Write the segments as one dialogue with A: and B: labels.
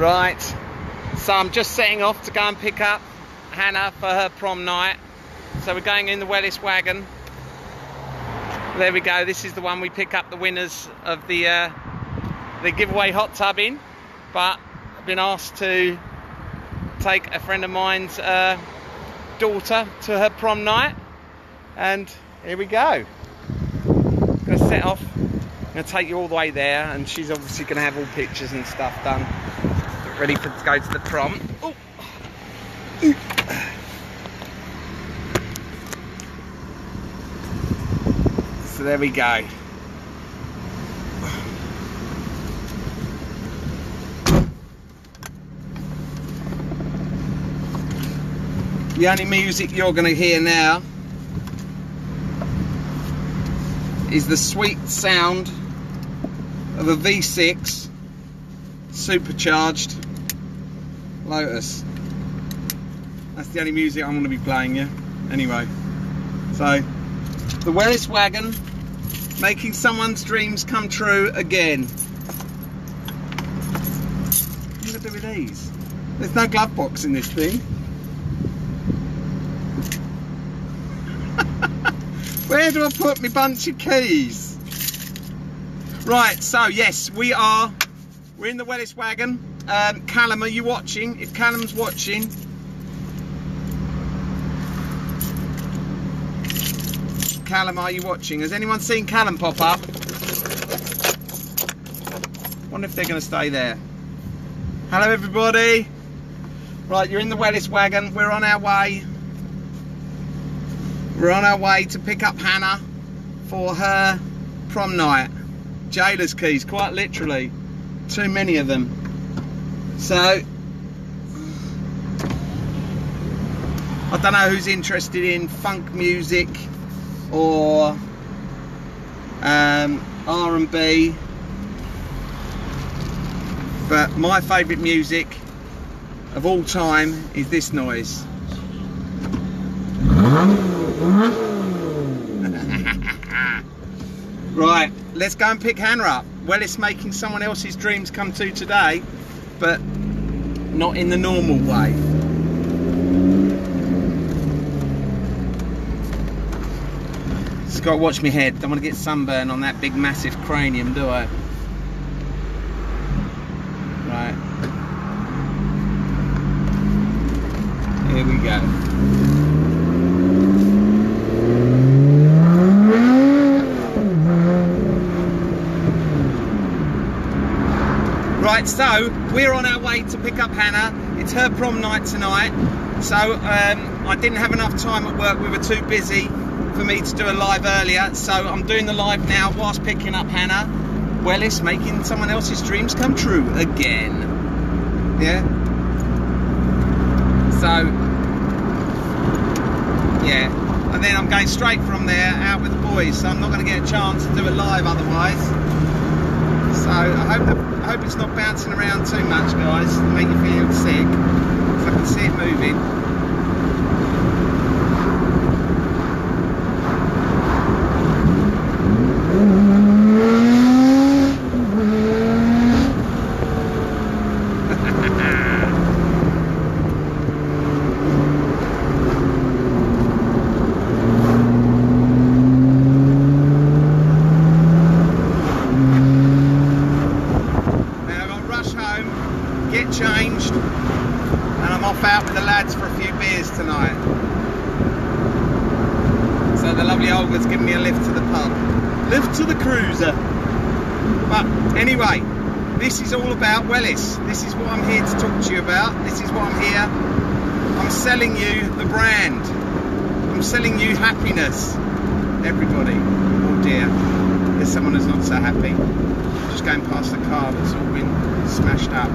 A: Right, so I'm just setting off to go and pick up Hannah for her prom night. So we're going in the Wellis wagon. There we go. This is the one we pick up the winners of the uh, the giveaway hot tub in. But I've been asked to take a friend of mine's uh, daughter to her prom night, and here we go. Gonna set off. I'm gonna take you all the way there, and she's obviously gonna have all pictures and stuff done, ready for to go to the prom. Ooh. So there we go. The only music you're going to hear now is the sweet sound of a V6 supercharged Lotus. That's the only music I'm going to be playing you. Anyway, so the Wellis wagon making someone's dreams come true again. What I do with these? There's no glove box in this thing. Where do I put my bunch of keys? Right, so yes, we are, we're in the Wellis wagon. Um, Callum, are you watching? If Callum's watching, Callum, are you watching? Has anyone seen Callum pop up? Wonder if they're going to stay there. Hello, everybody. Right, you're in the Wellis wagon. We're on our way. We're on our way to pick up Hannah for her prom night. Jailer's keys, quite literally. Too many of them. So, I don't know who's interested in funk music or um, R&B but my favourite music of all time is this noise. Right let's go and pick Hannah up. Well it's making someone else's dreams come true today but not in the normal way Just got to watch my head. Don't want to get sunburn on that big massive cranium, do I? Right. Here we go. Right, so we're on our way to pick up Hannah. It's her prom night tonight. So um, I didn't have enough time at work. We were too busy for me to do a live earlier, so I'm doing the live now whilst picking up Hannah. Well, it's making someone else's dreams come true again. Yeah. So, yeah, and then I'm going straight from there out with the boys, so I'm not going to get a chance to do it live otherwise. So I hope the, I hope it's not bouncing around too much, guys, make you feel sick. If I can see it moving. Now I've got to rush home, get changed, and I'm off out with the lads for a few beers tonight. So the lovely Olga's giving me a lift to the pub. Lift to the cruiser. But anyway, this is This is what I'm here to talk to you about. This is what I'm here. I'm selling you the brand. I'm selling you happiness. Everybody. Oh dear. There's someone who's not so happy. I'm Just going past the car that's all been smashed up.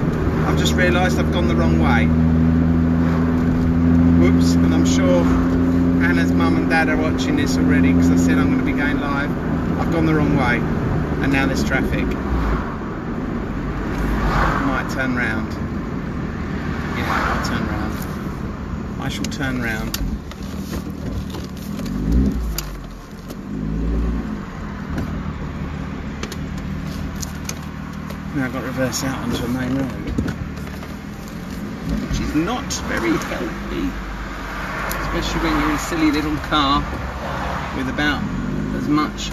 A: I've just realised I've gone the wrong way. Whoops, and I'm sure Anna's mum and dad are watching this already because I said I'm going to be going live. I've gone the wrong way, and now there's traffic. Turn round. Yeah, I'll turn round. I shall turn round. Now I've got to reverse out onto a main road. which is not very healthy, especially when you're in a silly little car with about as much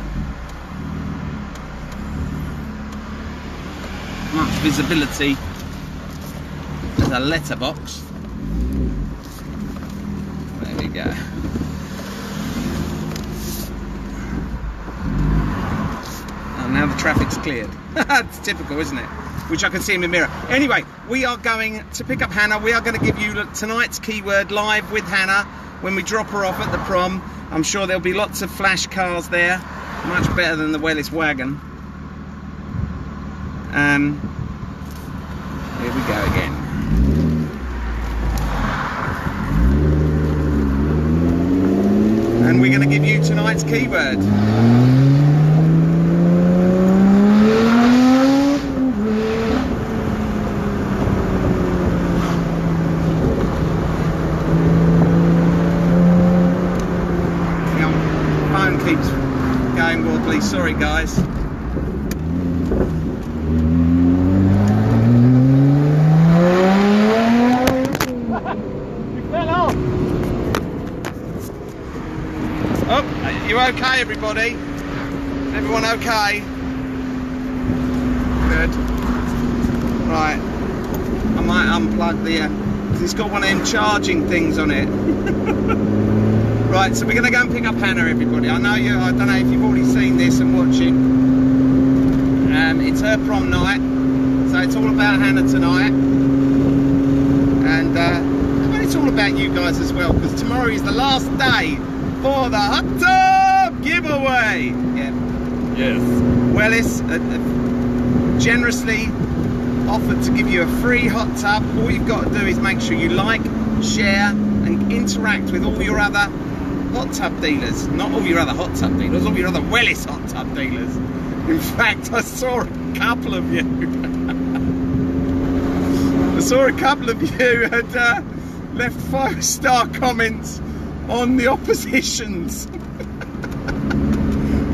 A: much visibility as a letterbox. There we go. Oh, now the traffic's cleared. it's typical, isn't it? Which I can see in the mirror. Anyway, we are going to pick up Hannah. We are going to give you tonight's keyword live with Hannah when we drop her off at the prom. I'm sure there'll be lots of flash cars there, much better than the Wellis wagon. Um, here we go again. And we're going to give you tonight's keyword. Phone keeps going. Sorry, guys. Oh, you okay, everybody? Everyone okay? Good. Right. I might unplug the. Uh, it's got one of them charging things on it. right, so we're going to go and pick up Hannah, everybody. I know you. I don't know if you've already seen this and watching. Um, it's her prom night, so it's all about Hannah tonight, and uh, it's all about you guys as well, because tomorrow is the last day for the hot tub giveaway. Yeah.
B: Yes.
A: Wellis uh, uh, generously offered to give you a free hot tub. All you've got to do is make sure you like, share, and interact with all your other hot tub dealers. Not all your other hot tub dealers, all your other Wellis hot tub dealers. In fact, I saw a couple of you. I saw a couple of you had uh, left five star comments on the oppositions.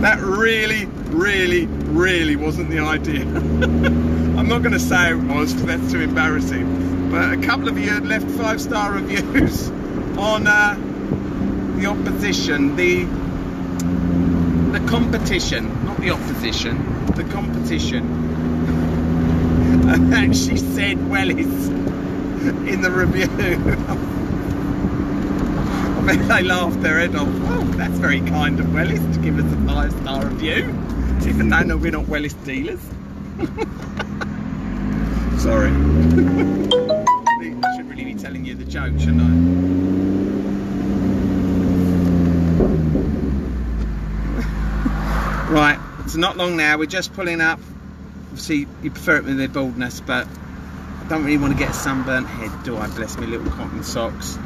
A: that really, really, really wasn't the idea. I'm not going to say it was because that's too embarrassing. But a couple of you had left five star reviews on uh, the opposition, the the competition, not the opposition, the competition. And actually said Wellis in the review. They laughed their head off. Oh, that's very kind of Wellis to give us a five star review. Even though no, we're not Wellis dealers. Sorry. I should really be telling you the joke, shouldn't I? Right, it's not long now. We're just pulling up. Obviously, you prefer it with the baldness, but I don't really want to get a sunburnt head, do I? Bless me, little cotton socks.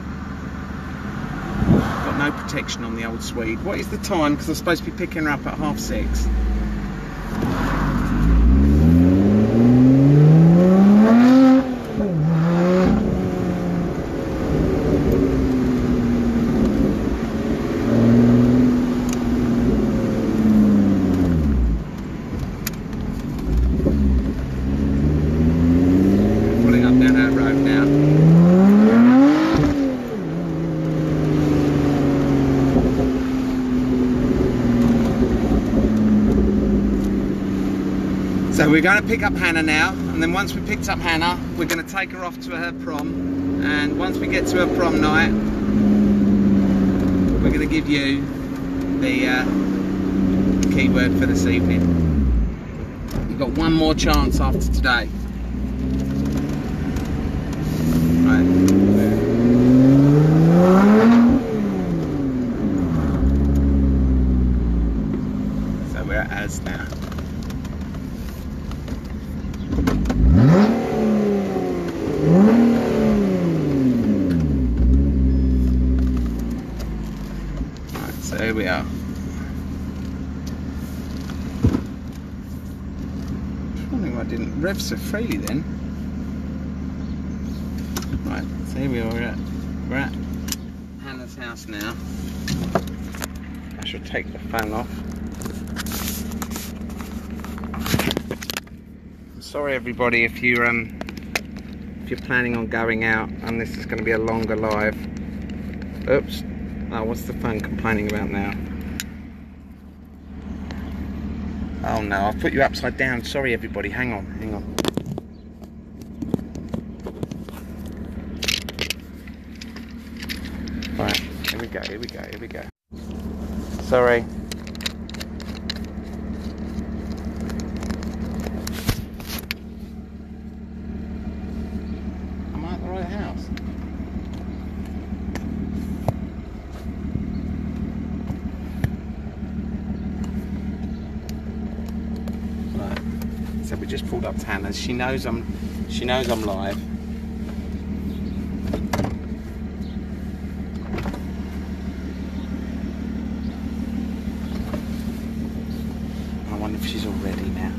A: No protection on the old Swede. What is the time? Because I'm supposed to be picking her up at half six. Pulling up down our road now. So we're going to pick up Hannah now, and then once we picked up Hannah, we're going to take her off to her prom. And once we get to her prom night, we're going to give you the uh, keyword for this evening. You've got one more chance after today. Right. So we're at as now. Right, so here we are. I wondering why I didn't rev so freely then. Right, so here we are. We're at, we're at Hannah's house now. I should take the fan off. Sorry everybody if you um if you're planning on going out and this is going to be a longer live. Oops. Oh, what's the phone complaining about now? Oh no, I've put you upside down. Sorry everybody, hang on, hang on. Right, here we go, here we go, here we go. Sorry. Am I at the right house? Right. So we Hannah's. She knows I'm she knows I'm live. I wonder if she's all ready now.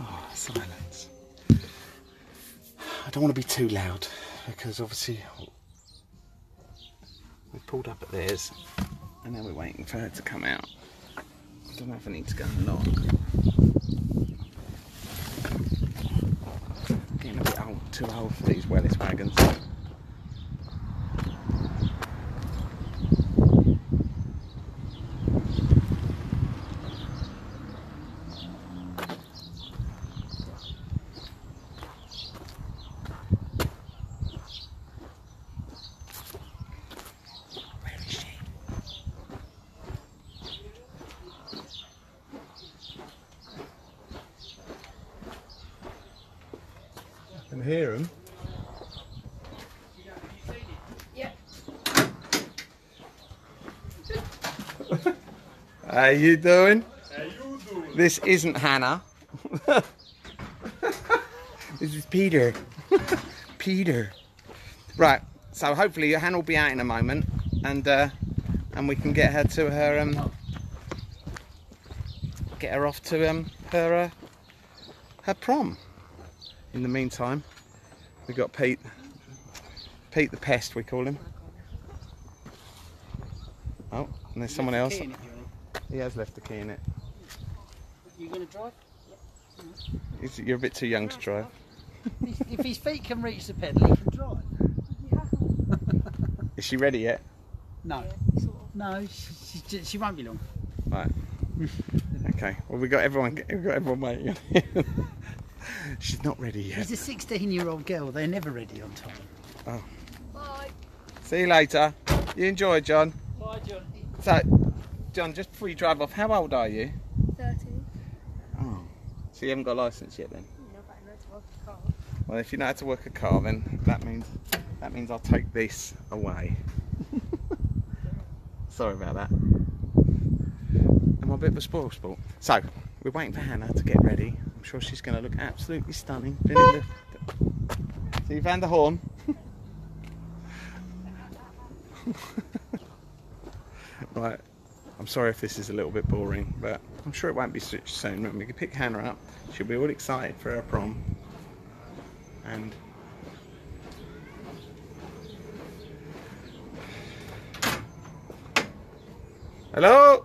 A: Oh, silence. I don't want to be too loud because obviously we pulled up at theirs and now we're waiting for her to come out. I don't know if I need to go and knock. Getting a bit old, too old for these Wellis wagons. Where is she?
B: I can hear him.
A: How you doing?
B: How you doing?
A: This isn't Hannah. this is Peter. Peter. Right. So hopefully Hannah will be out in a moment, and uh, and we can get her to her um get her off to um her uh, her prom. In the meantime, we got Pete. Pete the pest, we call him. Oh, and there's someone else. He has left the key in it.
C: You going to drive?
A: He's- You're a bit too young to drive.
C: If, if his feet can reach the pedal, he can drive.
A: Is she ready yet?
C: No, no, she, she, she won't be long.
A: Right. Okay. Well, we got everyone. We got everyone waiting. She's not ready yet.
C: She's a 16-year-old girl. They're never ready on time. Oh. Bye.
A: See you later. You enjoy, John.
C: Bye, John.
A: So, John, just before you drive off, how old are you?
D: 30.
A: Oh. So you haven't got a license yet, then?
D: No, but I know to walk the car.
A: Well, if you know how to work a car, then that means that means I'll take this away. Sorry about that. I'm a bit of a spoil sport. So we're waiting for Hannah to get ready. I'm sure she's going to look absolutely stunning. Do you the- So you found the horn. right. I'm sorry if this is a little bit boring, but I'm sure it won't be such soon. We can pick Hannah up, she'll be all excited for her prom. And hello?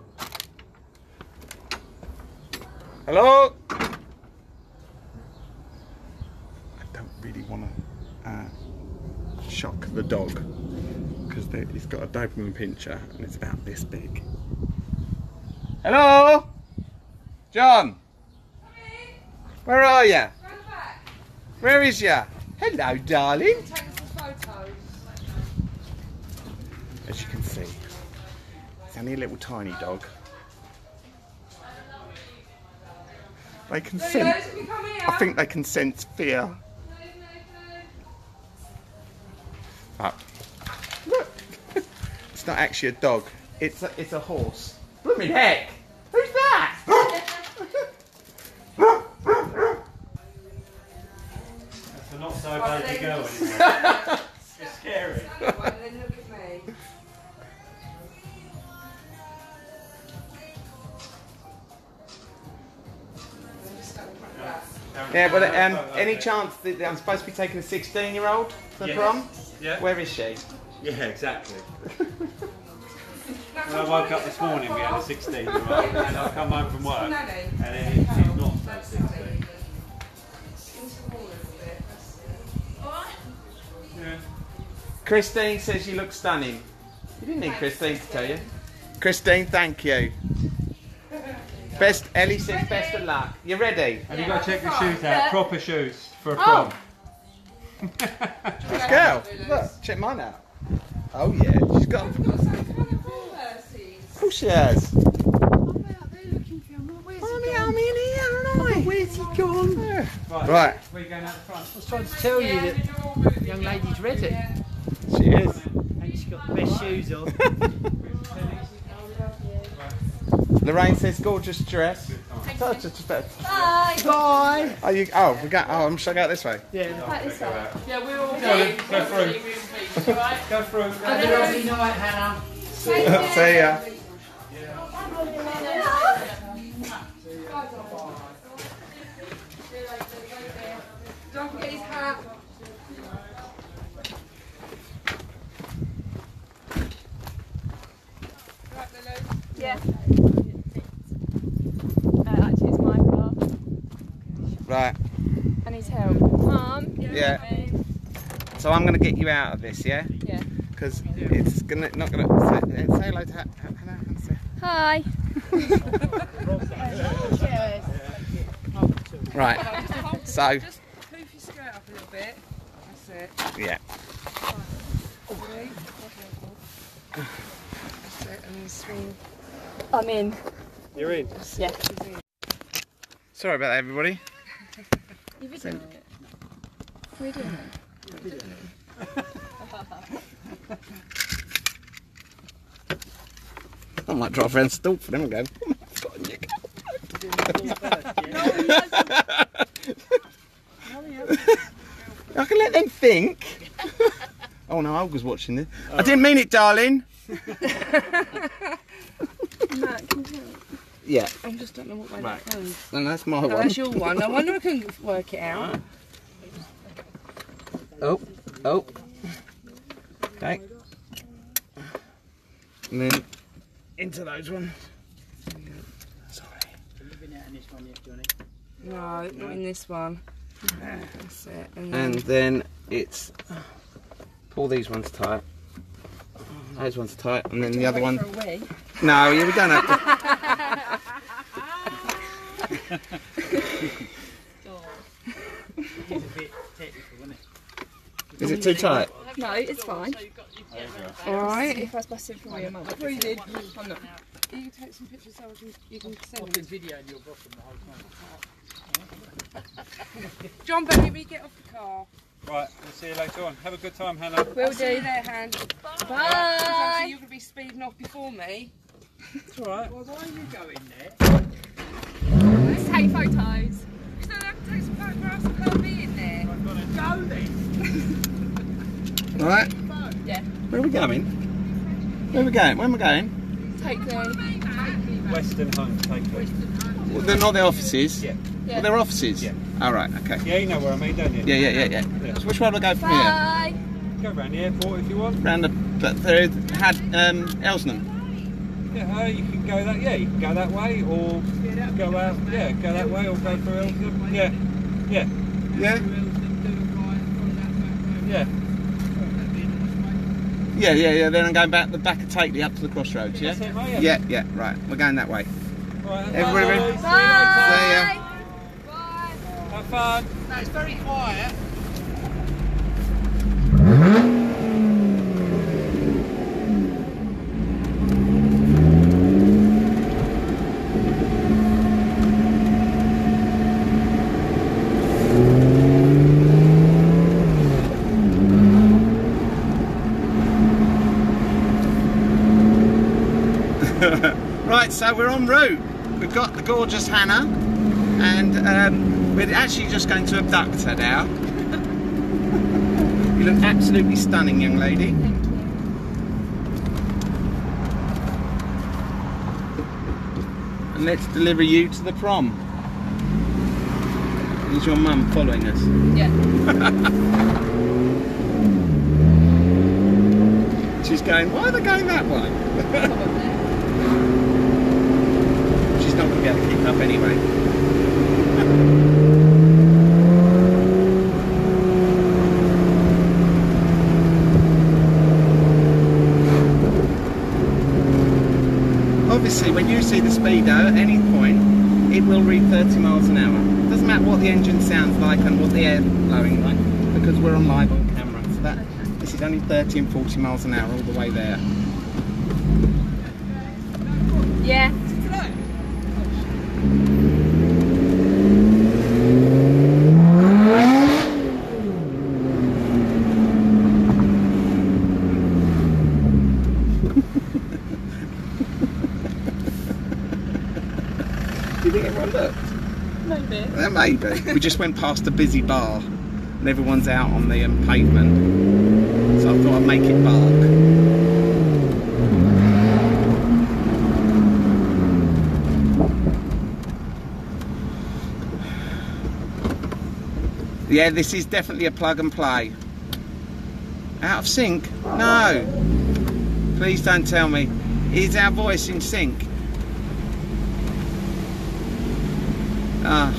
A: Hello? I don't really want to uh, shock the dog because he's got a Doberman pinscher and it's about this big hello John where are you where is ya? Hello, darling. As you can see, it's only a little tiny dog. They can sense. I think they can sense fear. But look, it's not actually a dog. It's a, it's a horse. Blooming heck! Who's that?
B: That's a not so baby girl anymore. it's scary.
D: then look at me.
A: Yeah, but um, any chance that I'm supposed to be taking a 16 year old to the
B: Yes.
A: prom?
B: Yeah.
A: Where is she?
B: Yeah, exactly. When I woke up this morning, we had a 16 right? and I come home from work, and then it not say 16. Yeah.
A: Christine says you look stunning. You didn't need Christine to tell you. Christine, thank you. Best, Ellie says best of luck. You ready?
B: Have you got to check your shoes out? Proper shoes for a oh. prom.
A: Let's go. Look, check mine out. Oh yeah, she's got. Of course she has.
C: Where's he gone?
A: Right,
B: We're going out the front.
C: I was trying to tell you that the young lady's ready.
A: she is.
C: And she's got the best shoes on.
A: Lorraine says gorgeous dress. Such oh, a
D: Bye.
C: Bye.
A: Are you? Oh, we got. Oh, I'm sure I go this way.
C: Yeah.
D: Right this way.
B: going. go through. Go through.
C: Have a lovely night, Hannah.
A: See ya.
D: Don't forget his hat.
E: Yeah. Actually, it's my car.
A: Right.
E: Help. Mum.
A: Yeah. So I'm gonna get you out of this, yeah?
E: Yeah.
A: Because it's gonna not gonna say, say hello to Ha- Ha- Hannah. say-
E: Hi.
A: Right. So
D: Just poof your skirt up a little bit. That's it.
A: yeah.
D: That's it. And swing.
E: I'm in.
B: You're in.
E: Yeah.
A: Sorry about that, everybody.
E: You videoing it? What are you doing?
A: I might drive around Stalk for them and go. "Oh my God, you I can let them think. oh no, Olga's watching this. I didn't mean it, darling.
D: Matt, can you help?
A: Yeah,
D: I just don't know what way
A: Right.
D: that goes.
A: and that's my
D: Oh,
A: one.
D: that's your one. I wonder if I can work it out.
A: Oh, oh. Okay. And then into those ones. Sorry.
C: Have you been out in this one yet, Johnny?
D: No, not in this one. That's it. And
A: And
D: then
A: then it's pull these ones tight. Those ones tight, and then the other one.
D: for a.
A: No, yeah, we don't have to.
C: It is a bit technical, isn't it?
A: Is it too tight?
E: No, it's fine.
D: Alright.
E: If I was busted for me, I might not.
D: Breathe I'm not. You can take some pictures so I can, you can send
C: I've
D: them.
C: been videoing your bottom the whole time.
D: John, baby, we get off the car.
B: Right, we'll see you later on. Have a good time, Hannah.
E: Will
D: I'll see you
E: do.
D: there, hand.
E: Bye.
D: Obviously, you're going to be speeding off before me.
B: It's alright.
C: Well, why are you going there?
E: Let's take photos.
D: Because then I can take some photographs of her being there.
C: Go then.
A: Right.
E: Yeah.
A: Where are we going? Where are we going? Where am I going?
E: Take the.
B: Western home, take it.
A: Well, they're not the offices.
B: Yeah.
A: Well, they're offices.
B: Yeah.
A: All right. Okay.
B: Yeah, you know where I mean, don't you?
A: Yeah, yeah, yeah, yeah.
B: Yeah.
A: So which way do I go from here?
B: Go round the airport if you want.
A: Round the but through had um Elsenham.
B: Yeah, uh, you can go that. Yeah, you can go that way, or go out. Yeah, go that way, or go through Eltham. Yeah, yeah,
A: Yeah.
B: yeah.
A: Yeah, yeah, yeah. Yeah. Then I'm going back the back of Takeley up to the crossroads. Yeah.
B: That's it, mate,
A: Yeah, yeah. Right. We're going that way.
B: Right,
A: Everybody
B: fun,
A: ready?
B: guys. See you later.
E: Bye.
B: Have fun.
C: No, it's very quiet.
A: Right, so we're en route. We've got the gorgeous Hannah, and um, we're actually just going to abduct her now. you look absolutely stunning, young lady. And let's deliver you to the prom. Is your mum following us?
E: Yeah.
A: She's going, why are they going that way? gotta keep up anyway. obviously when you see the speedo at any point it will read 30 miles an hour. It doesn't matter what the engine sounds like and what the air blowing like because we're on live on camera. So that this is only 30 and 40 miles an hour all the way there. We just went past a busy bar and everyone's out on the um, pavement. So I thought I'd make it bark. Yeah, this is definitely a plug and play. Out of sync? No. Please don't tell me. Is our voice in sync? Ah.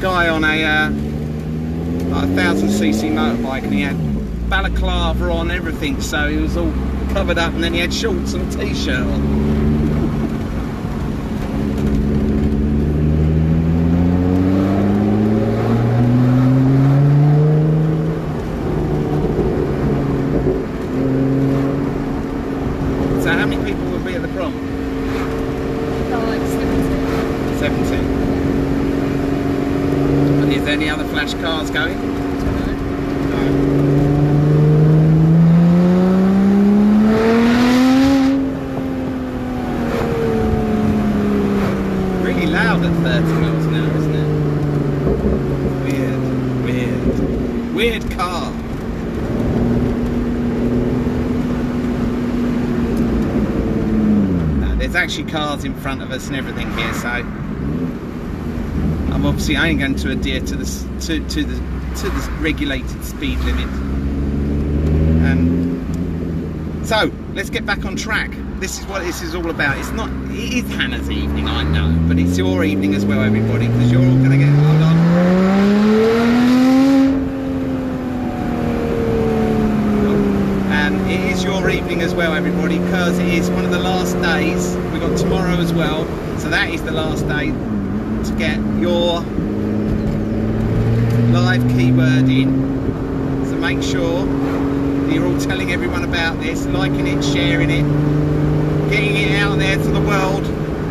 A: Guy on a uh, like a thousand cc motorbike and he had balaclava on everything, so he was all covered up, and then he had shorts and a t-shirt on. So how many people will be at the prom?
E: Oh, like 70.
A: 17. And is there any other flash cars going? Really loud at 30 miles an hour, isn't it? Weird, weird, weird car. Cars in front of us and everything here, so I'm obviously only going to adhere to the s- to, to the to the regulated speed limit. And so let's get back on track. This is what this is all about. It's not. It is Hannah's evening, I know, but it's your evening as well, everybody, because you're all going to get. Hold on. And it is your evening as well, everybody, because it is one of the last days. Tomorrow as well, so that is the last day to get your live keyword in. So make sure that you're all telling everyone about this, liking it, sharing it, getting it out there to the world.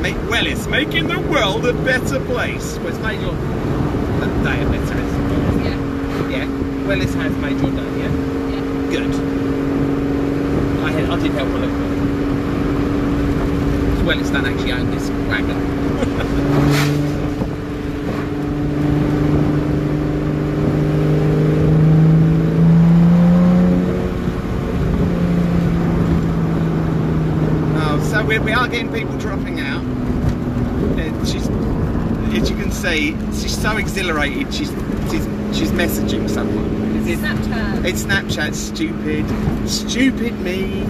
A: Make, well, it's making the world a better place. Well, it's made your day a better, isn't?
E: Yeah.
A: Yeah. Well, it has made your day, yeah?
E: Yeah.
A: Good. I, I did help a little bit. Well, it's done actually own this wagon. Oh, so we, we are getting people dropping out. She's, as you can see, she's so exhilarated. She's she's, she's messaging someone. Is it-
E: Snapchat.
A: it's Snapchat, stupid. Stupid me.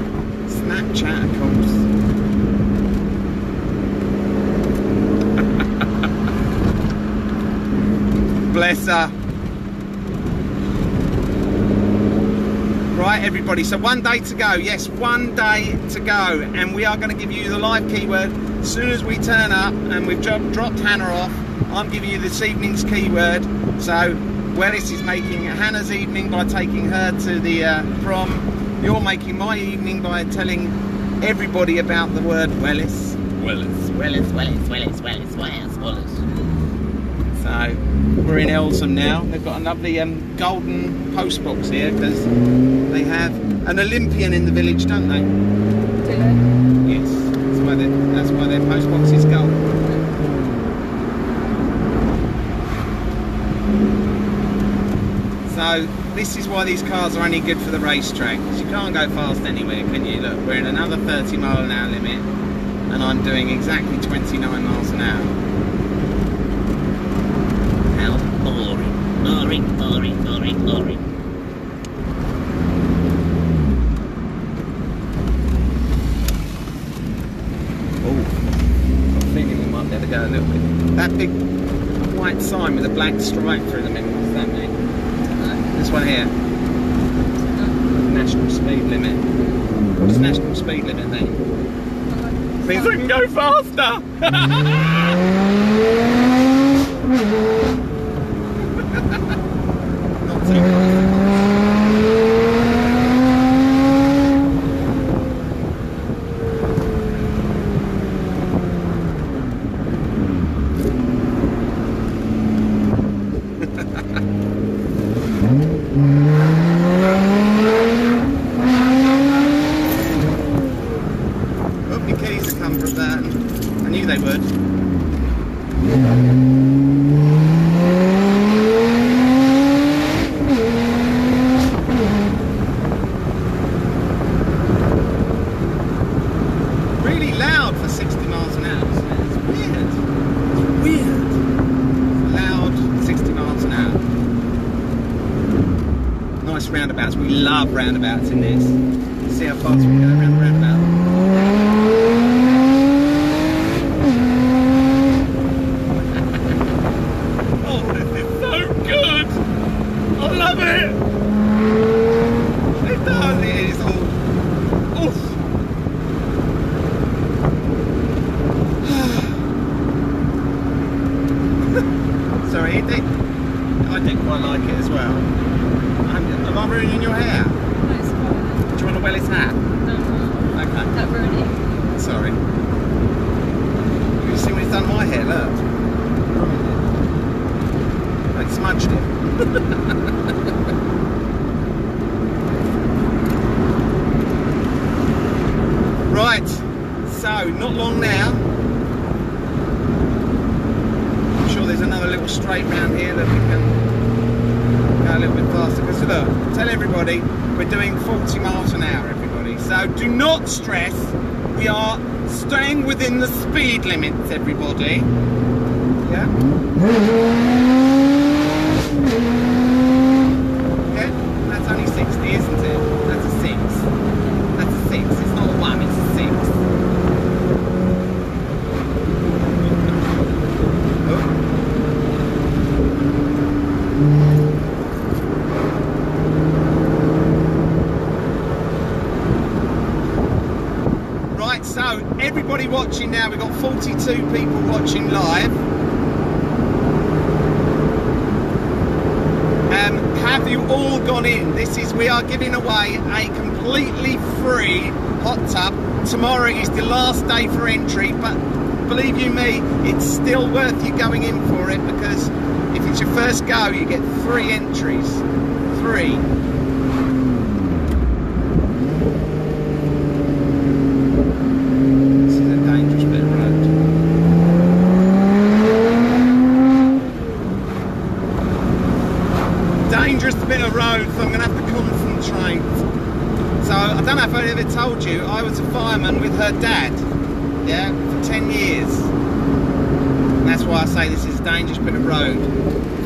A: Snapchat, of course. Bless her. Right, everybody. So one day to go. Yes, one day to go, and we are going to give you the live keyword as soon as we turn up, and we've dropped Hannah off. I'm giving you this evening's keyword. So Wellis is making Hannah's evening by taking her to the uh, prom. You're making my evening by telling everybody about the word Wellis. Wellis, Wellis, Wellis, Wellis, Wellis, Wellis, Wellis. We're in Elsenham now. They've got a lovely um, golden post box here because they have an Olympian in the village, don't they?
E: Do they?
A: Yes. That's why, that's why their post box is golden. So this is why these cars are only good for the racetrack because you can't go fast anywhere, can you? Look, we're in another 30 mile an hour limit, and I'm doing exactly 29 miles an hour. glory, glory, glory, glory. Oh, I'm feeling we might be to go a little bit. That big white sign with a black stripe through the middle, is that me? No. This one here. National speed limit. National speed limit then? Means we can go faster! どっちでもいい。Everybody we're doing 40 miles an hour, everybody. So do not stress. We are staying within the speed limits, everybody. Yeah that's only 60, isn't it? That's a 6. That's a 6. It's not a 1, it's a 6. Oh. Right, so everybody watching now, we've got 42 people watching live. Um, have you all gone in? This is we are giving away a completely free hot tub. Tomorrow is the last day for entry, but believe you me, it's still worth you going in for it because if it's your first go, you get three entries. Three. This is a dangerous bit of road. dangerous bit of road, so I'm going to have to concentrate. So I don't know if I ever told you, I was a fireman with her dad, yeah, for 10 years. And that's why I say this is a dangerous bit of road.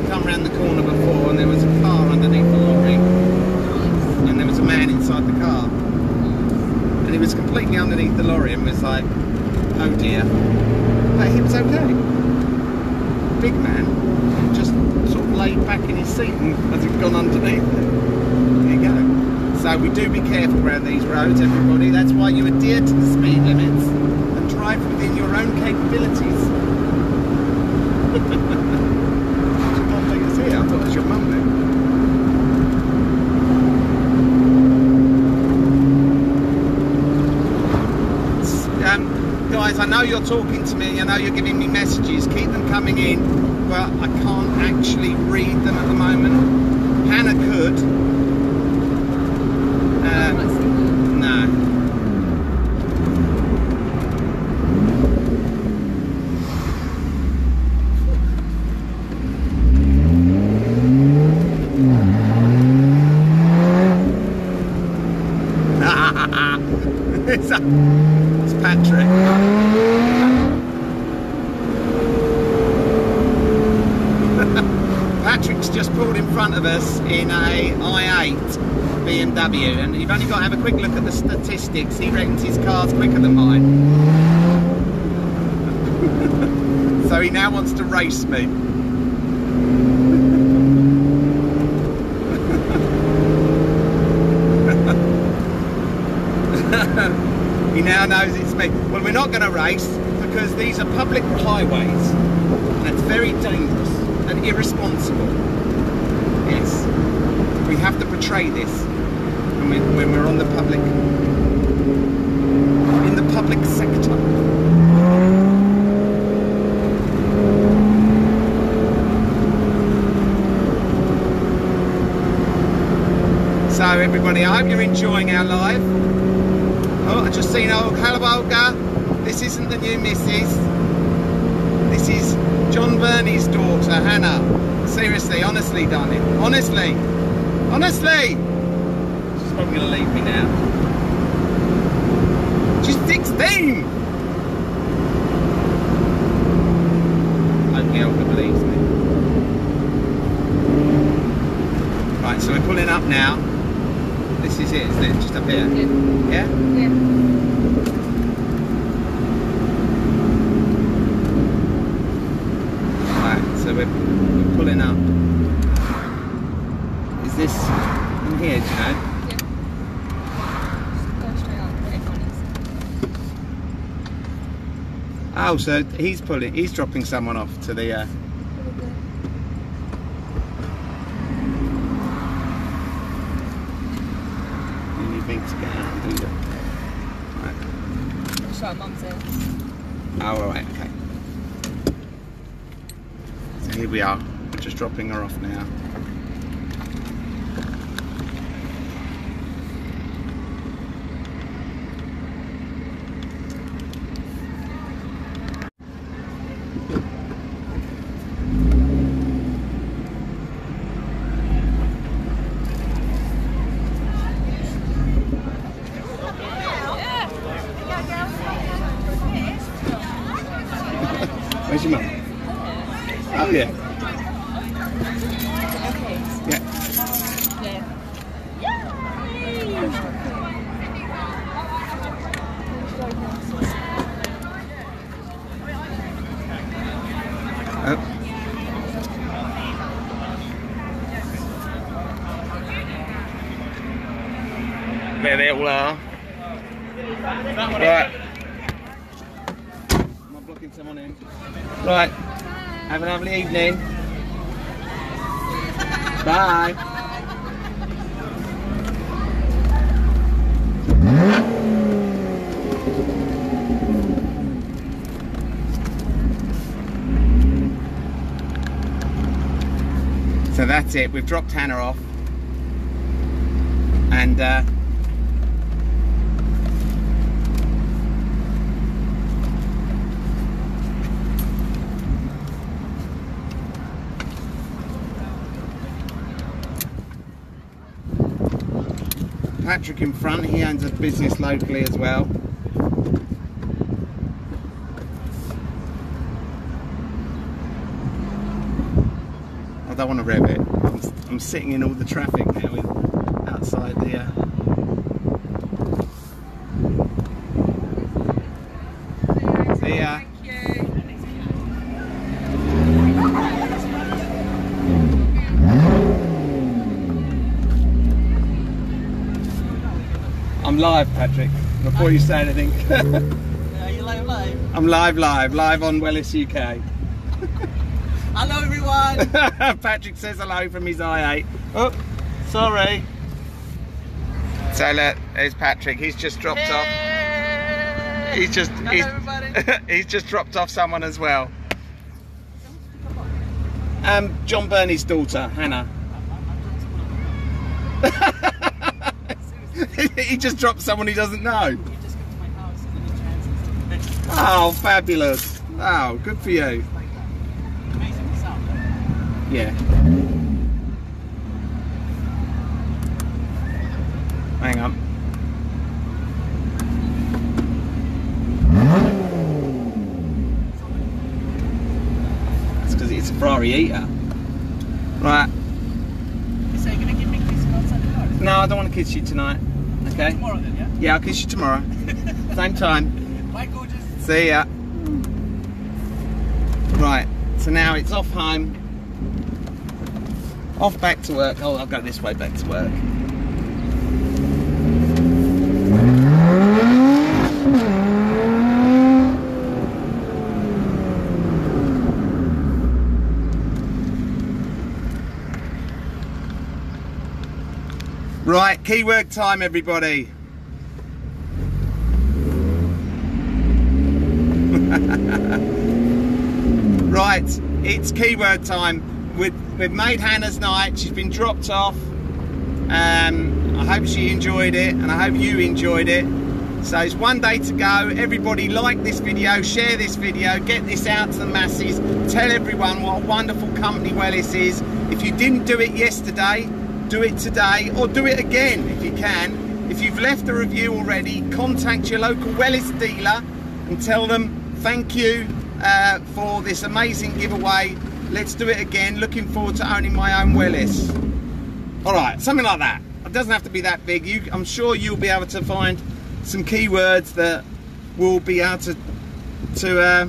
A: Come round the corner before and there was a car underneath the lorry, and there was a man inside the car. And he was completely underneath the lorry and was like, oh dear. But he was okay. Big man, laid back in his seat and as he'd gone underneath it. There you go. So we do be careful around these roads, everybody. That's why you adhere to the speed limits and drive within your own capabilities. Did you not think it's here? I thought it was your mum then. Um, guys, I know you're talking to me, I know you're giving me messages, keep them coming in, but I can't actually read them at the moment. Hannah could. of us in a i8 BMW and you've only got to have a quick look at the statistics. He reckons his car's quicker than mine. So he now wants to race me. He now knows it's me. Well we're not going to race because these are public highways. And it's very dangerous and irresponsible. Yes, we have to portray this when, we, when we're on the public, in the public sector. So everybody, I hope you're enjoying our live. Oh, I just seen old Halabolga. This isn't the new missus. This is John Burney's daughter, Hannah. Seriously, honestly, darling. Honestly. Honestly. She's probably going to leave me now. She's 16! Hope Olga believes me. Right, so we're pulling up now. This is it, isn't it? Just up here. Yeah?
E: Yeah.
A: Right, so we're, we're pulling up. Is this in here, do you know?
E: Go straight up. Wait, funny.
A: Oh, so he's pulling, he's dropping someone off to the, uh, anything to get out do that. Right.
E: Show mum's.
A: Oh, all right, okay. So here we are. We're just dropping her off now. Where's your mum? Oh yeah. Yeah. Oh. There they all are. Right. Am I blocking someone in? Right. Have a lovely evening. Bye. So that's it. We've dropped Hannah off. And uh, Patrick in front, he owns a business locally as well. I don't want to rev it. I'm, sitting in all the traffic now outside the. Uh... See ya. I'm live, Patrick. Before you say anything,
C: Are you live live?
A: I'm live, live, live on Wellis UK.
C: Hello everyone!
A: Patrick says hello from his i8. Oh, sorry. So look, there's Patrick. He's just dropped off. He's just
C: Hello
A: he's,
C: everybody!
A: he's just dropped off someone as well. Um, John Burney's daughter, Hannah. he just dropped someone he doesn't know.
C: You just come to my house and then you transit.
A: Oh, fabulous. Oh, good for you. Yeah. Hang on. That's because it's a Ferrari eater. Right.
C: So you're gonna give me kissing outside the car?
A: No, I don't want to kiss you tonight. Okay?
C: Tomorrow then, yeah?
A: Yeah, I'll kiss you tomorrow. Same time.
C: Bye gorgeous!
A: See ya. Right, so now it's off home. Off back to work. Oh, I'll go this way back to work. Right, keyword time, everybody. right, it's keyword time with we've made Hannah's night. She's been dropped off. Um, I hope she enjoyed it, and I hope you enjoyed it. So it's one day to go. Everybody like this video, share this video, get this out to the masses. Tell everyone what a wonderful company Wellis is. If you didn't do it yesterday, do it today or do it again if you can. If you've left a review already, contact your local Wellis dealer and tell them thank you uh, for this amazing giveaway. Let's do it again. Looking forward to owning my own Wellis. All right, something like that. It doesn't have to be that big. You, I'm sure you'll be able to find some keywords that will be able to to uh,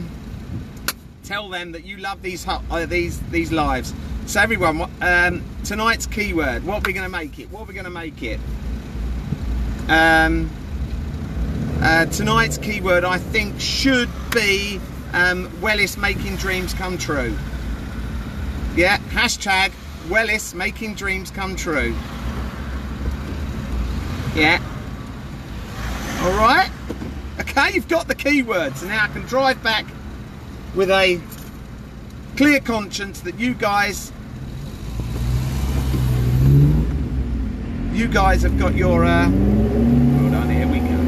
A: tell them that you love these uh, these these lives. So everyone, um, tonight's keyword. What are we going to make it? What are we going to make it? Um, uh, tonight's keyword, I think, should be um, Wellis making dreams come true. Yeah, hashtag Wellis making dreams come true. Yeah. All right. Okay, you've got the keywords, and now I can drive back with a clear conscience that you guys, you guys have got your. Uh, hold on, here we go.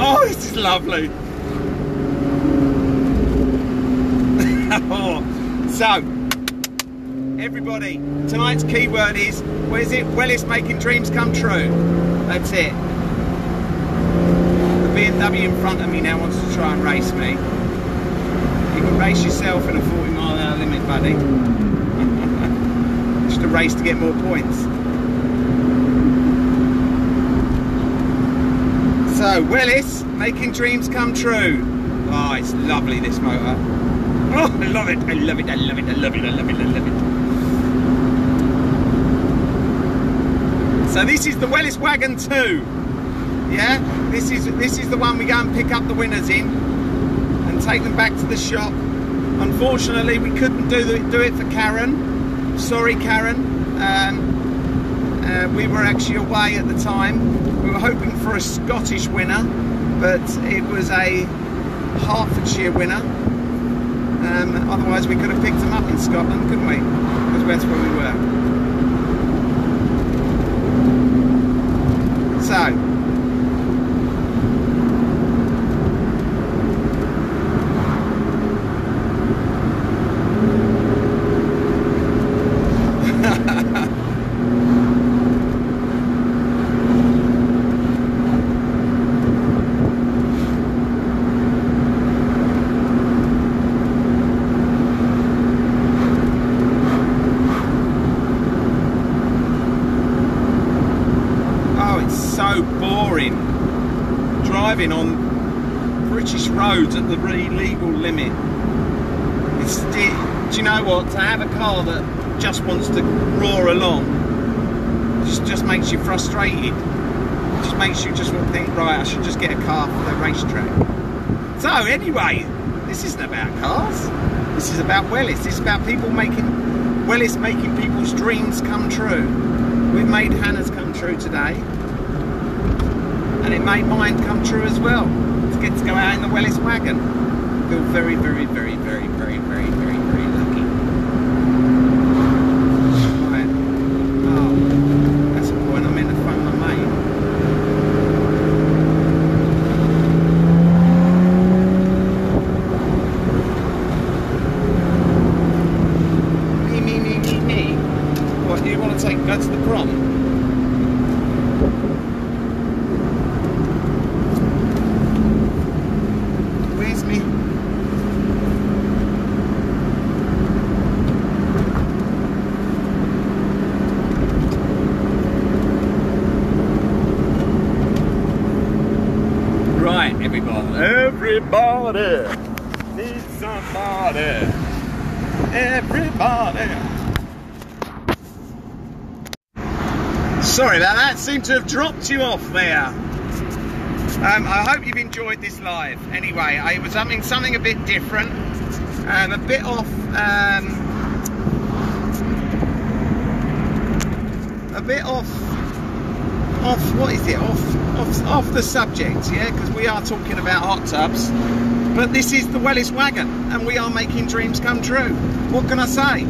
A: Oh, this is lovely. Oh, so, everybody, tonight's keyword is, what is it? Wellis making dreams come true. That's it. The BMW in front of me now wants to try and race me. You can race yourself in a 40 mile an hour limit, buddy. Just a race to get more points. So, Wellis, making dreams come true. Oh, it's lovely, this motor. Oh, I love it, I love it, I love it, I love it, I love it, I love it. So this is the Wellis Wagon 2. Yeah? This is this is the one we go and pick up the winners in and take them back to the shop. Unfortunately, we couldn't do, the, do it for Karen. Sorry, Karen. Um, uh, we were actually away at the time. We were hoping for a Scottish winner, but it was a Hertfordshire winner. Um, otherwise, we could have picked them up in Scotland, couldn't we? Because that's where we were. So, Oh, it's so boring driving on British roads at the really legal limit. It's, it, do you know what? To have a car that just wants to roar along just just makes you frustrated. Just makes you just want to think, right, I should just get a car for the racetrack. So anyway, this isn't about cars. This is about Wellis. This is about people making Wellis making people's dreams come true. We've made Hannah's come true today. And it made mine come true as well. To get to go out in the Wellis wagon. Feel very, very, very, very, very, very, very, very lucky. Right. Oh, that's the point I meant to phone my mate. Me, me, me, me, me. What, do you want to take, go to the prom? Where's me? Right, everybody. Everybody needs somebody. Everybody. Sorry about that. Seemed to have dropped you off there. Um, I hope you've enjoyed this live. Anyway, I- it was something something a bit different, um, a bit off, um, a bit off, off. What is it? Off, off, off the subject. Yeah, because we are talking about hot tubs. But this is the Wellis wagon, and we are making dreams come true. What can I say?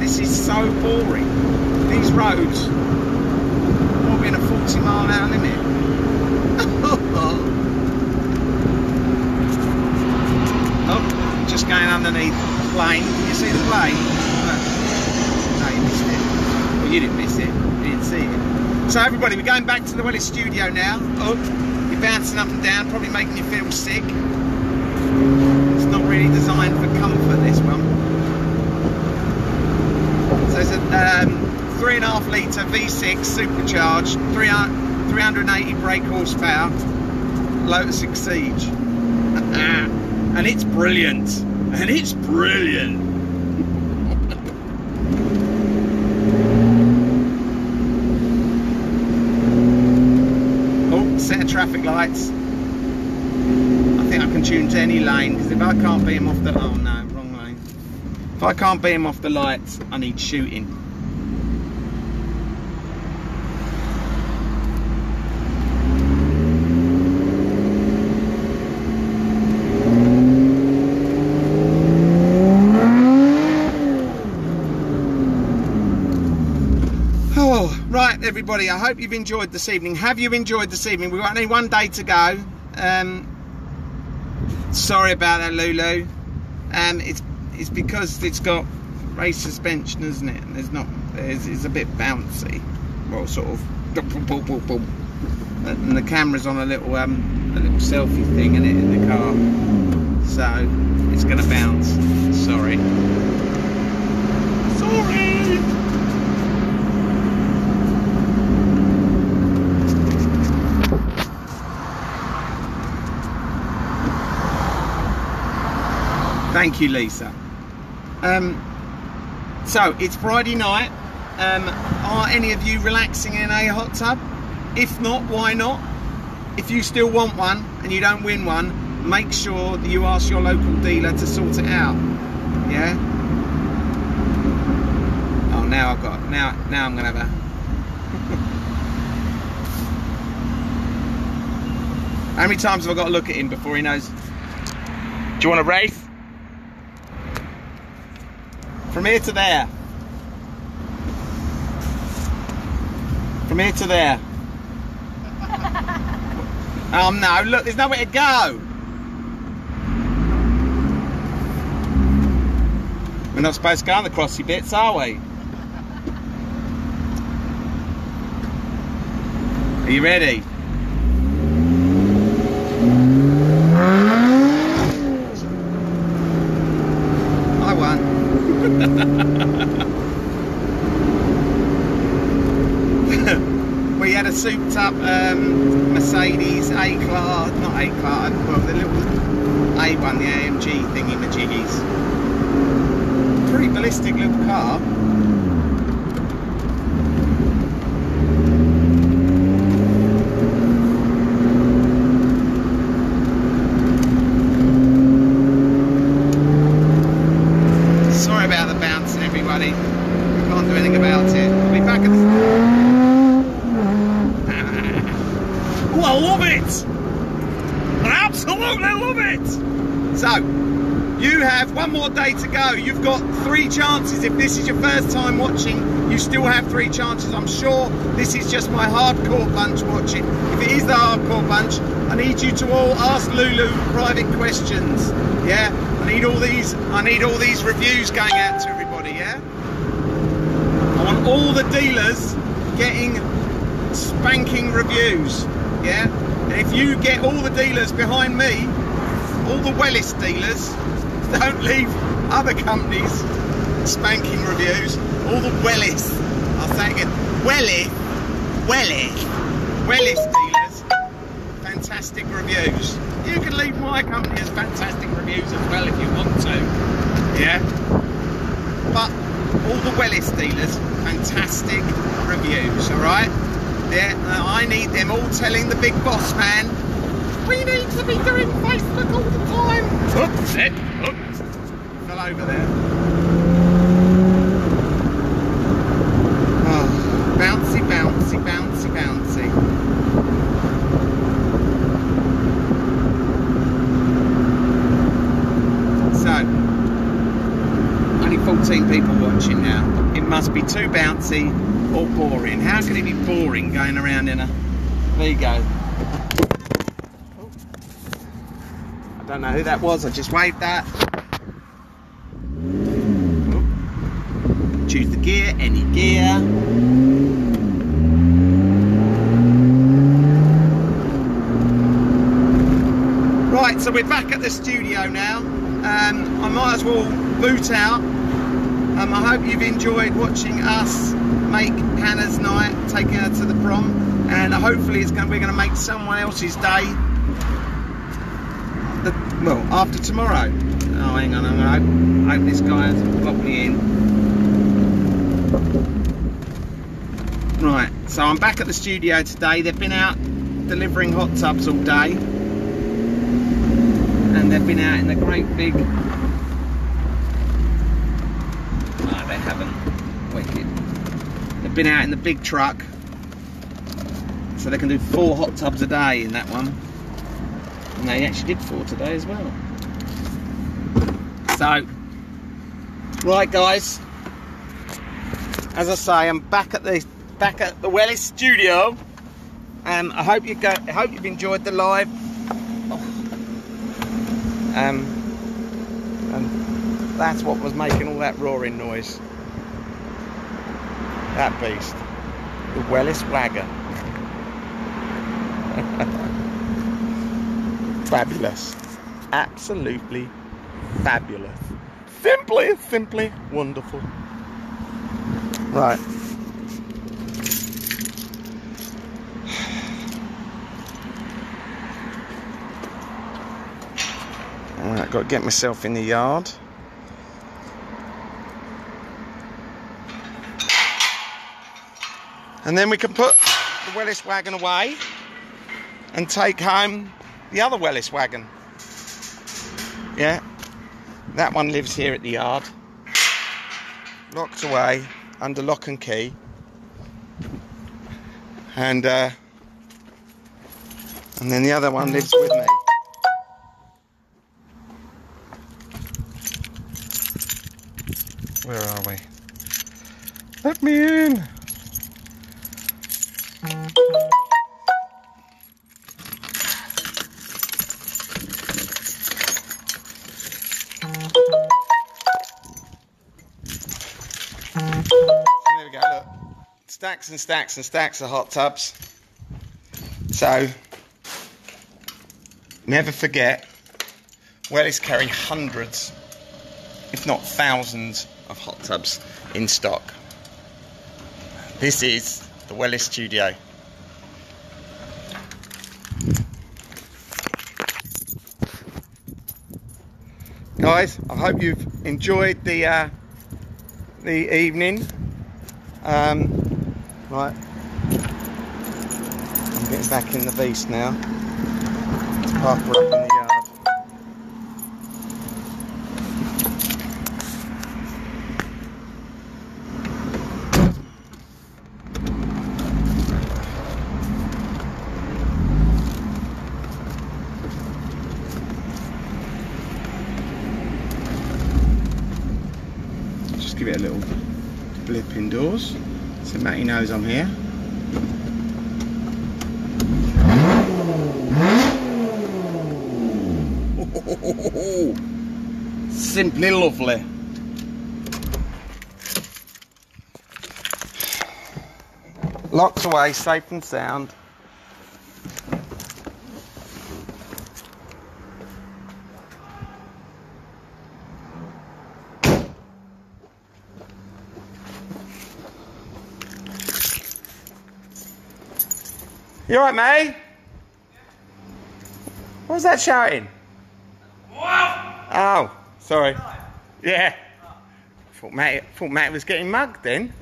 A: This is so boring. These roads, what being a 40 mile an hour limit. oh, just going underneath a plane. You see the plane? No, you missed it. Well, you didn't miss it. You didn't see it. So everybody, we're going back to the Wellis studio now. Oh, bouncing up and down, probably making you feel sick. It's not really designed for comfort, this one. So it's a um, three and a half litre V6 supercharged, 300 380 brake horsepower, Lotus Exige. and it's brilliant. And it's brilliant. oh, set of traffic lights. I think I can tune to any lane because if I can't beam off the oh no, wrong lane. If I can't beam off the lights, I need shooting. Oh, right, everybody. I hope you've enjoyed this evening. Have you enjoyed this evening? We've got only one day to go. Um, sorry about that, Lulu. Um, it's it's because it's got race suspension, isn't it? And there's not. There's, it's a bit bouncy. Well, sort of. And the camera's on a little um a little selfie thing in it in the car, so it's gonna bounce. Sorry. Sorry. Thank you, Lisa. Um, so it's Friday night. Um, are any of you relaxing in a hot tub? If not, why not? If you still want one and you don't win one, make sure that you ask your local dealer to sort it out. Yeah. Oh, now I've got now. Now I'm gonna have a. How many times have I got to look at him before he knows? Do you want a race? From here to there. From here to there. oh no, look, there's nowhere to go. We're not supposed to go on the crossy bits, are we? Are you ready? I won. we had a souped up um, Mercedes A class, not A class, well the little A1, the AMG thingy majiggies. Pretty ballistic little car. Sorry about the bouncing, everybody. We can't do anything about it. We'll be back at the. oh, I love it! I absolutely love it! So, you have one more day to go. You've got three chances. If this is your first time watching, you still have three chances. I'm sure this is just my hardcore bunch watching. If it is the hardcore bunch, I need you to all ask Lulu private questions. Yeah? I need all these I need all these reviews going out to everybody, yeah? I want all the dealers getting spanking reviews. Yeah? And if you get all the dealers behind me, all the Wellis dealers, don't leave other companies spanking reviews. All the Wellis, I'll say it again, Wellis, Wellis, Wellis dealers, fantastic reviews. You can leave my company as fantastic reviews as well if you want to. Yeah? But all the Wellis dealers fantastic reviews, all right? Yeah, uh, I need them all telling the big boss man, we need to be doing Facebook all the time. Oops, it, oops. Over there. Oh, bouncy, bouncy, bouncy, bouncy. So, only 14 people watching now. It must be too bouncy or boring. How can it be boring going around in a... There you go. Oh. I don't know who that was, I just waved that. Oh. Choose the gear, any gear. Right, so we're back at the studio now. Um, I might as well boot out. Um, I hope you've enjoyed watching us make Hannah's night, taking her to the prom, and hopefully it's going, we're going to make someone else's day. The, well, after tomorrow. Oh, hang on, I hope, hope this guy hasn't blocked me in. Right, so I'm back at the studio today. They've been out delivering hot tubs all day and they've been out in the great big. No, they haven't. Wicked. They've been out in the big truck, so they can do four hot tubs a day in that one. And they actually did four today as well. So, right, guys. As I say, I'm back at the back at the Wellis studio. Um, I hope you go. I hope you've enjoyed the live. Um, and that's what was making all that roaring noise. That beast. The Wellis Wagon. fabulous. Absolutely fabulous. Simply, simply wonderful. Right. Alright, got to get myself in the yard. And then we can put the Wellis wagon away and take home the other Wellis wagon. Yeah, that one lives here at the yard, locked away under lock and key. And uh, and then the other one lives with me. Where are we? Let me in. There we go, look. Stacks and stacks and stacks of hot tubs. So, never forget, Wellis carry hundreds if not thousands, of hot tubs in stock. This is the Wellis Studio. Guys, I hope you've enjoyed the uh, the evening. Um, right, I'm getting back in the beast now. In the yard. Just give it a little blip indoors knows I'm here. Simply lovely. Locked away, safe and sound. You alright, May? What was that shouting? Oh, sorry. Yeah. Thought Matt, thought Matt was getting mugged then.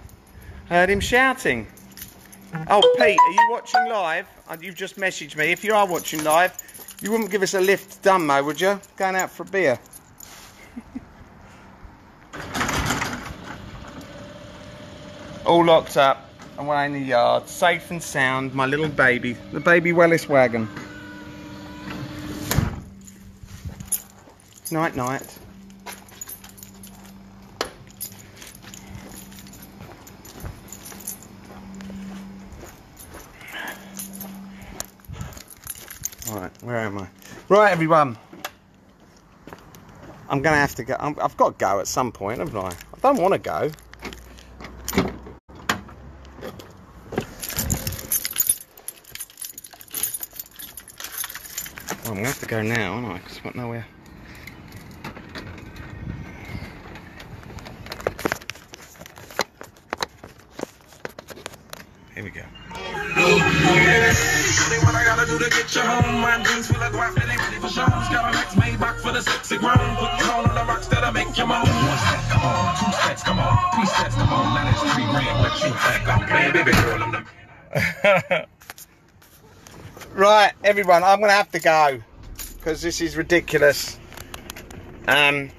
A: Heard him shouting. Oh, Pete, are you watching live? Uh, You've just messaged me. If you are watching live, you wouldn't give us a lift to Dunmow, would you? Going out for a beer. All locked up, away in the yard, uh, safe and sound, my little baby, the baby Wellis wagon. Night, night. Right, where am I? Right, everyone. I'm gonna have to go. I'm, I've got to go at some point, haven't I? I don't want to go. I'm gonna have to go now, aren't I? Because I've got nowhere. Here we go. Right, everyone, I'm gonna have to go because this is ridiculous. Um.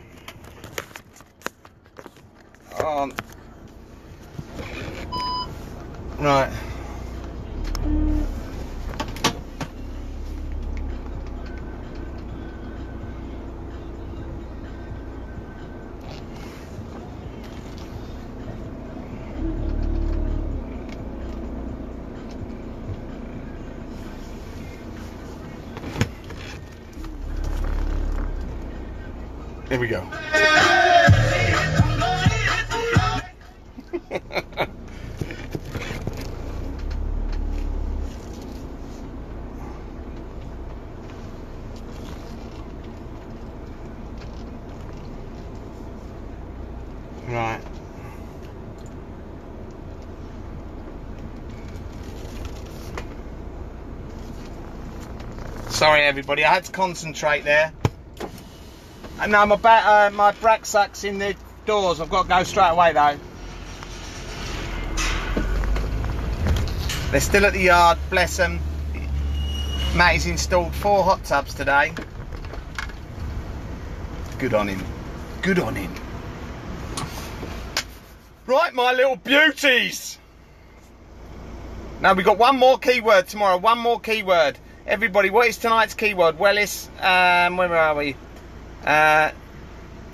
A: um, right. We go. right. Sorry, everybody. I had to concentrate there. And now my ba- uh, my brack sucks in the doors. I've got to go straight away though. They're still at the yard, bless them. Matty's installed four hot tubs today. Good on him. Good on him. Right, my little beauties. Now we've got one more keyword tomorrow. One more keyword. Everybody, what is tonight's keyword? Wellis. Um, where are we? Uh,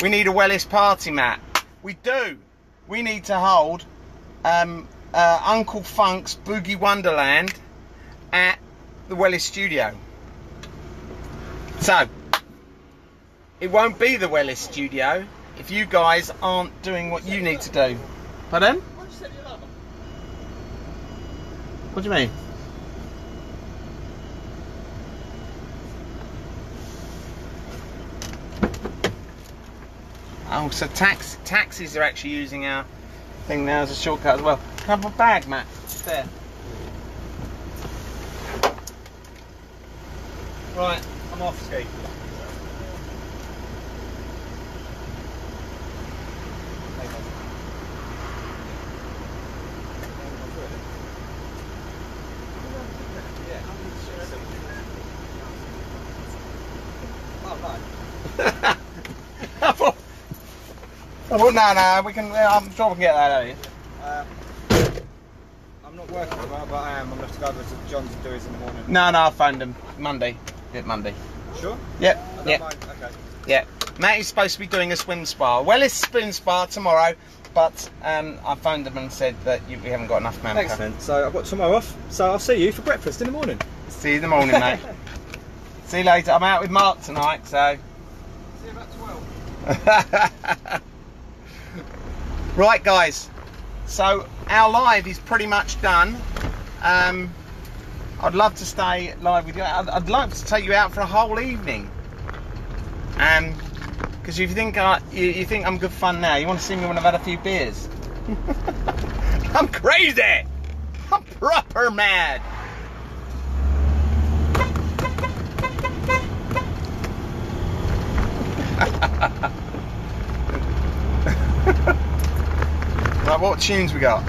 A: we need a Wellis party mat. We do. We need to hold um, uh, Uncle Funk's Boogie Wonderland at the Wellis studio. So, it won't be the Wellis studio if you guys aren't doing what you need to do. Pardon? What do you mean? Oh, so tax taxis are actually using our thing now as a shortcut as well. Can I have a bag, Matt? It's there. Right, I'm off ski. I thought, Thought, no, no, we can. I'm sure we can get that out of you.
B: Uh, I'm not working tomorrow, but I am. I'm going to have to go over to John's and do his in the morning.
A: No, no, I phoned him Monday. Get Monday.
B: Sure?
A: Yep, yep,
B: mind. Okay.
A: yep. Matt is supposed to be doing a swim spa. Well, it's swim spa tomorrow, but um, I phoned him and said that you, we haven't got enough manpower.
B: Excellent. So I've got tomorrow off. So I'll see you for breakfast in the morning.
A: See you in the morning, mate. See you later. I'm out with Mark tonight, so.
B: See you about 12.
A: right, guys. So our live is pretty much done. Um, I'd love to stay live with you. I'd, I'd love to take you out for a whole evening. Um, because if you think I, you, you think I'm good fun now, you want to see me when I've had a few beers. I'm crazy. I'm proper mad. Right, what tunes we got?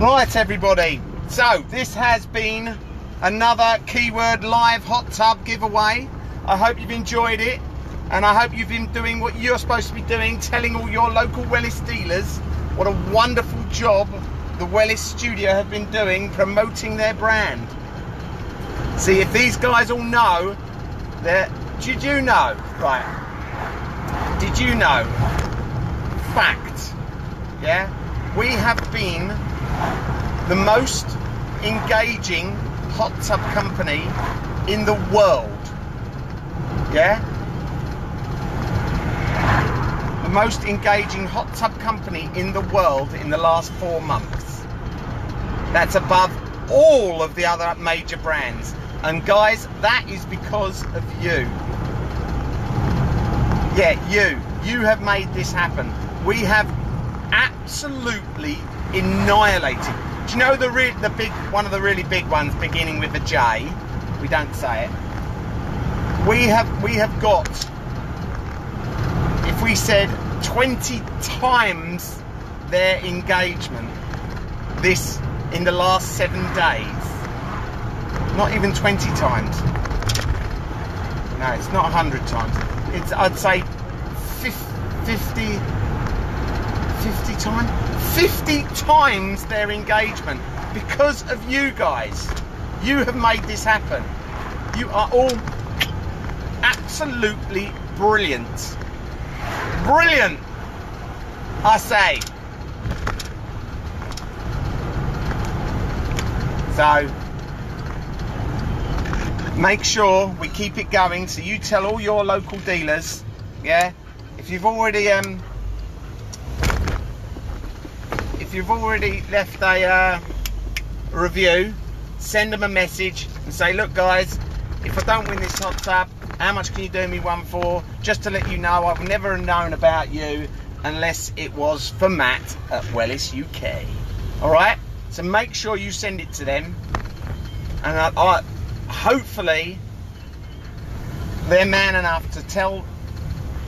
A: Oh, right, everybody. So this has been another keyword live hot tub giveaway. I hope you've enjoyed it, and I hope you've been doing what you're supposed to be doing, telling all your local Wellis dealers what a wonderful job the Wellis studio have been doing promoting their brand. See, if these guys all know that, did you know? Right. Did you know? Fact. Yeah? We have been the most engaging hot tub company in the world. Yeah? The most engaging hot tub company in the world in the last four months. That's above all of the other major brands. And guys, that is because of you. Yeah, you. You have made this happen. We have absolutely annihilated. Do you know the re- the big one of the really big ones beginning with a J? We don't say it. We have we have got if we said 20 times their engagement this in the last 7 days. Not even 20 times. No, it's not 100 times. It's I'd say 50 50 times 50 times their engagement because of you guys you have made this happen you are all absolutely brilliant brilliant i say so make sure we keep it going so you tell all your local dealers yeah if you've already um if you've already left a uh, review, send them a message and say, look guys, if I don't win this hot tub, how much can you do me one for? Just to let you know, I've never known about you unless it was for Matt at Wellis UK. All right, so make sure you send it to them, and I, I hopefully they're man enough to tell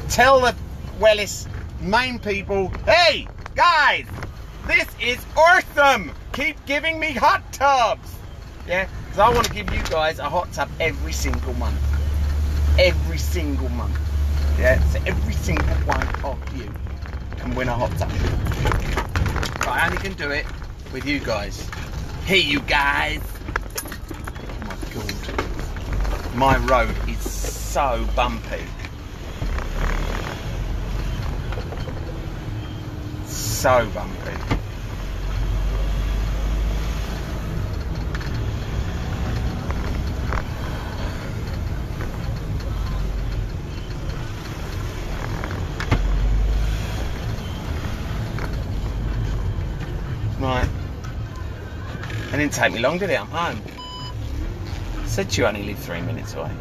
A: tell the Wellis main people, hey guys, this is awesome! Keep giving me hot tubs! Yeah, because I want to give you guys a hot tub every single month. Every single month. Yeah, so every single one of you can win a hot tub. But I only can do it with you guys. Hey, you guys! My. My road is so bumpy. So bumpy. Right. It didn't take me long, did it? I'm home. Said you only live three minutes away.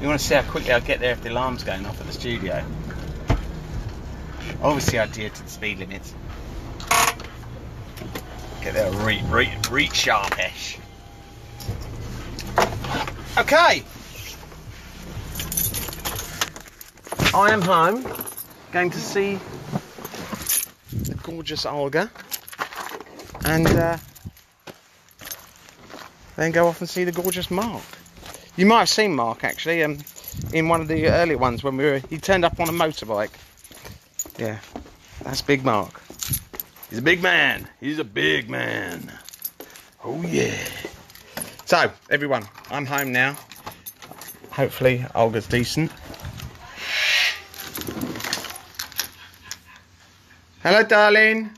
A: You want to see how quickly I get there if the alarm's going off at the studio? Obviously, I adhere to the speed limits. Get there re, re, re sharpish. Okay. I am home, going to see the gorgeous Olga, and uh, then go off and see the gorgeous Mark. You might have seen Mark actually um, in one of the earlier ones when we were. He turned up on a motorbike. Yeah, that's Big Mark. He's a big man. He's a big man. Oh yeah. So everyone, I'm home now. Hopefully Olga's decent. Hello, darling.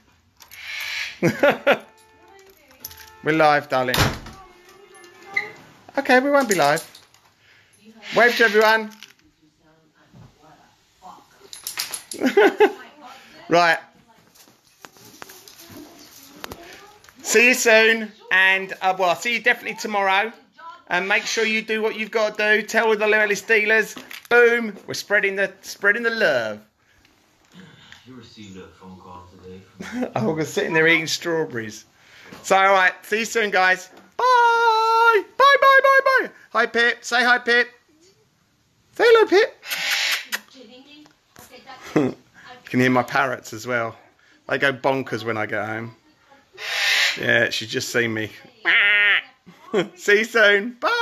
A: We're live, darling. Okay, we won't be live. Wave to everyone. right. See you soon, and uh, well, I'll see you definitely tomorrow. And make sure you do what you've got to do. Tell all the loyalist dealers. Boom. We're spreading the spreading the love.
F: You received a phone call today from
A: I was sitting there eating strawberries. So, all right. See you soon, guys. Bye. Bye. Bye. Bye. Bye. Hi, Pip. Say hi, Pip. Say hello, Pip. you can hear my parrots as well. They go bonkers when I get home. Yeah, she's just seen me. See you soon. Bye.